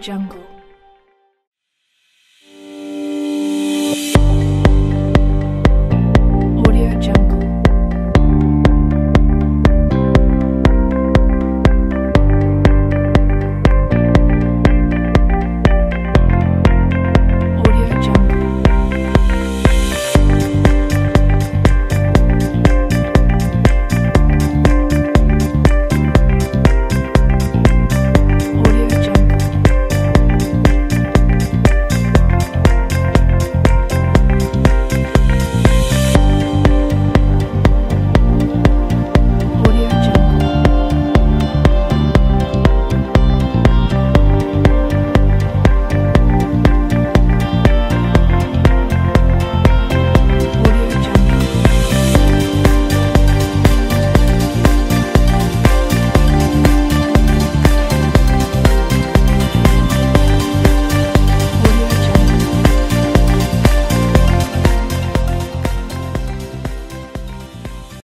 jungle.